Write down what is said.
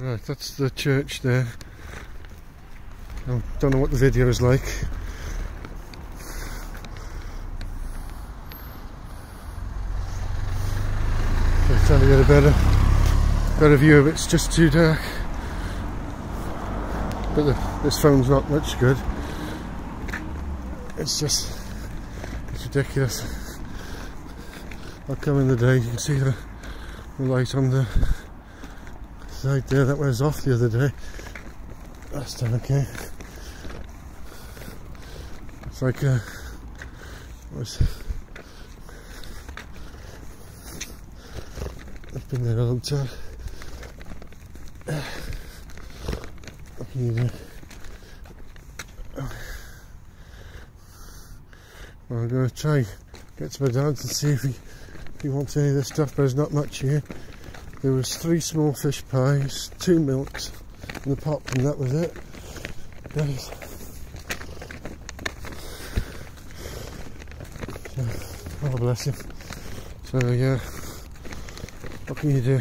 Right, that's the church there. I don't know what the video is like. I'm trying to get a better, better view of it. It's just too dark. But the, this phone's not much good. It's just, it's ridiculous. I'll come in the day, you can see the, the light on the side there. That was off the other day. That's done okay. It's like uh, was I've been there a long time. Can you? Well, I'm going to try get to my dad and see if he if he wants any of this stuff. But there's not much here. There was three small fish pies, two milks, and the pop, and that was it. Yes. So, oh bless him. So yeah, what can you do?